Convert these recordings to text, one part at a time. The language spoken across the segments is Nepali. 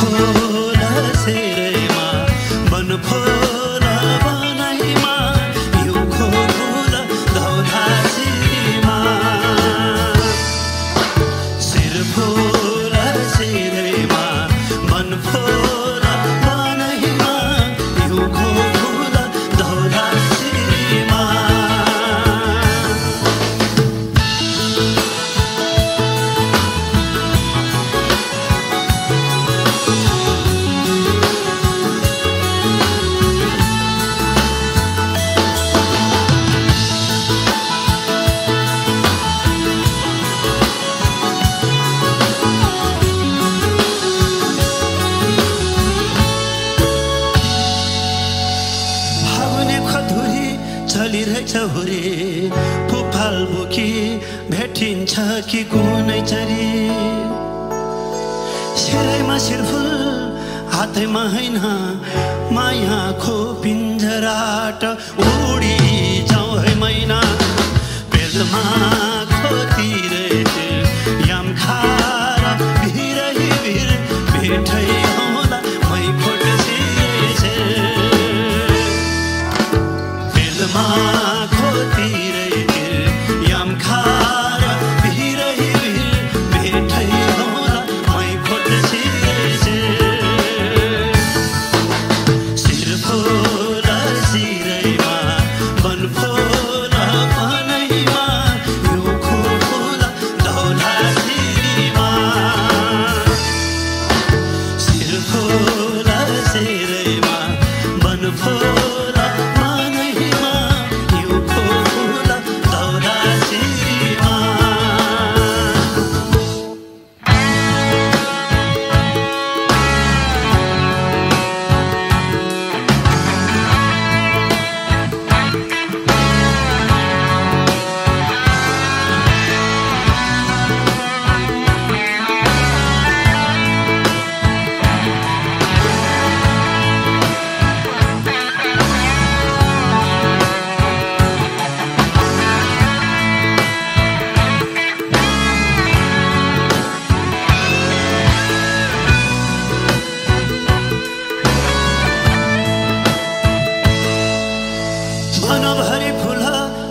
फुल सेरैमा मन फुल खधुरी चलिरहेछ हुरे। फुफाल बोकी भेटिन्छ कि कुनै चरी? सिरैमा शिरफुल हातैमा होइन मायाको पिन्जराट उडी जाउँ है मैना पेटमा बेलमा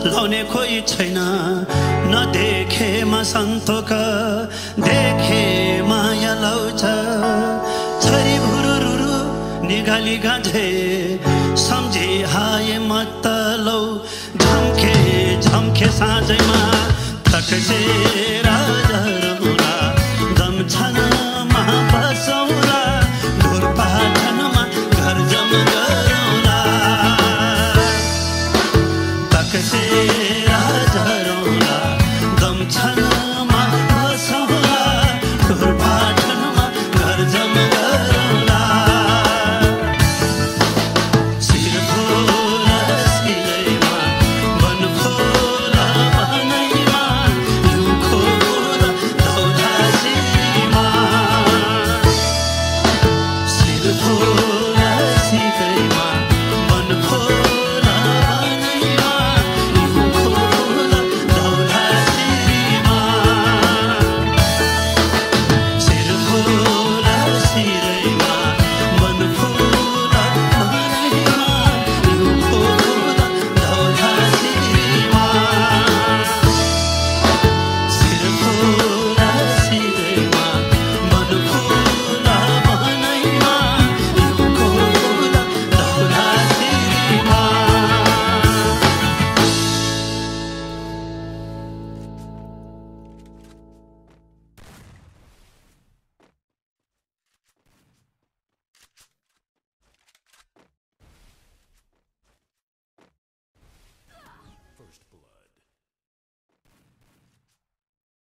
लाउने कोही छैन। नदेखेमा सन्तोक देखे माया लाउँछ छरी भुरुरुरु निगाली गाझे सम्झे हाए मत लौ झम्के झम्के साँझैमा तकसेर